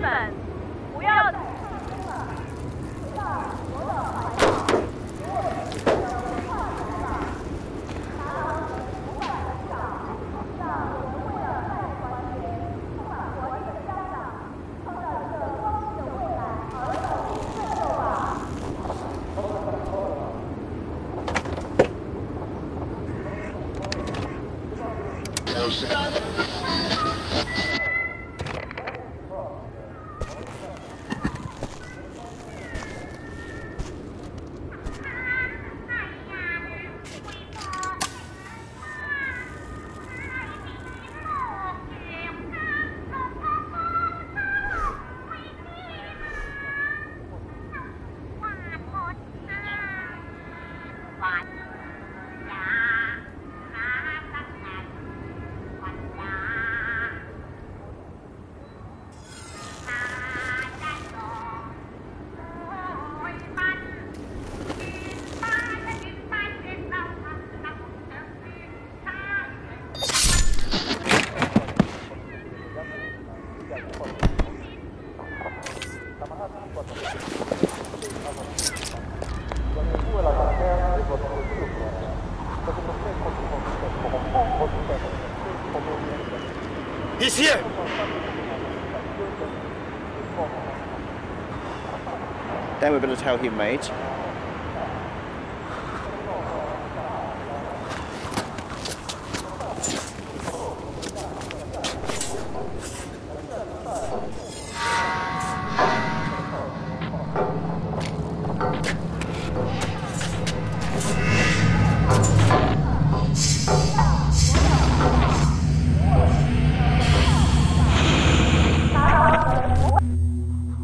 Management. He's here! Then we're going to tell him, mate.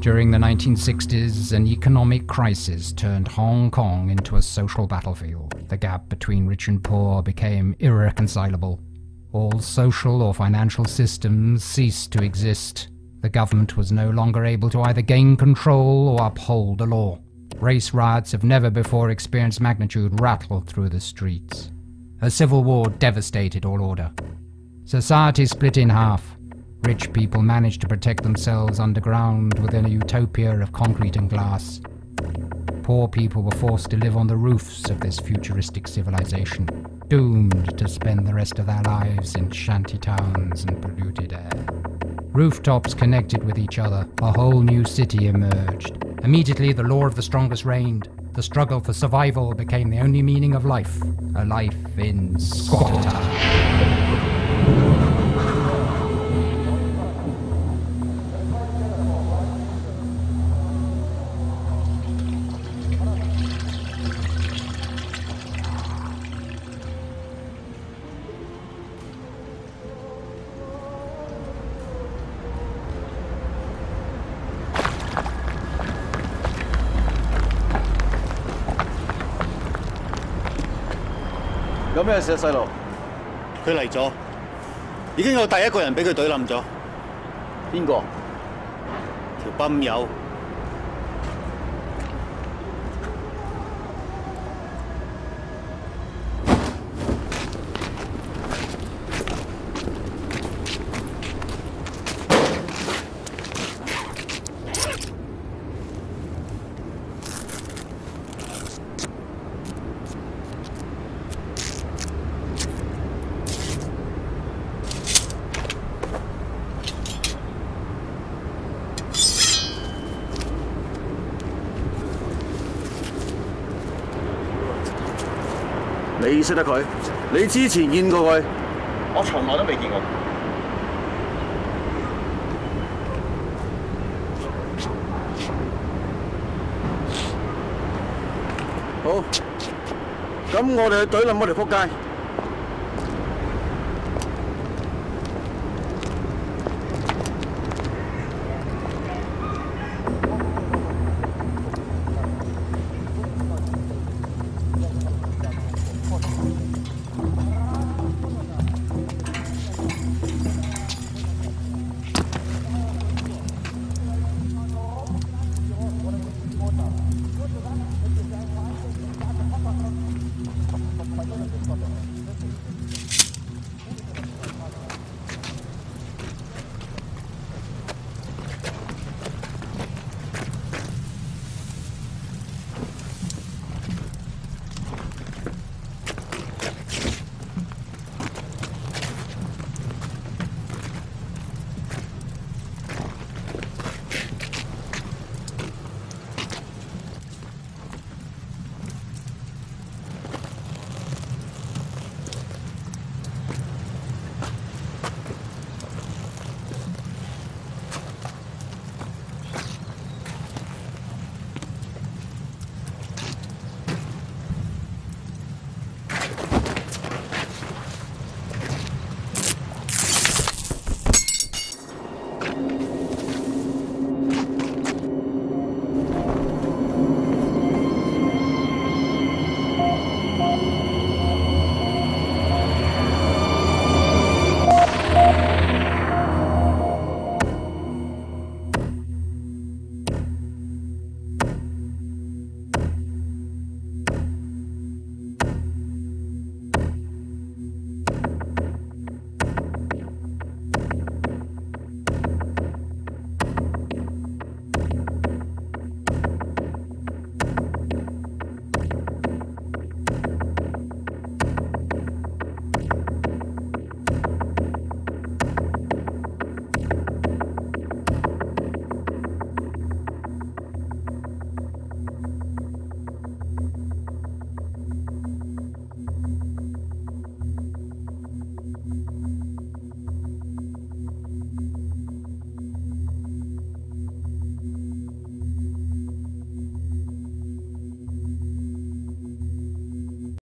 During the 1960s, an economic crisis turned Hong Kong into a social battlefield. The gap between rich and poor became irreconcilable. All social or financial systems ceased to exist. The government was no longer able to either gain control or uphold the law. Race riots of never before experienced magnitude rattled through the streets. A civil war devastated all order. Society split in half. Rich people managed to protect themselves underground within a utopia of concrete and glass. Poor people were forced to live on the roofs of this futuristic civilization, doomed to spend the rest of their lives in shanty towns and polluted air. Rooftops connected with each other, a whole new city emerged. Immediately, the law of the strongest reigned. The struggle for survival became the only meaning of life, a life in squatter Có 咩事啊，細路？佢嚟咗，已經有第一個人俾佢懟冧咗，邊個？條泵友。你識得佢？你之前見過佢？我從來都未見過。好，咁我哋去懟冧嗰條撲街。ちょっと。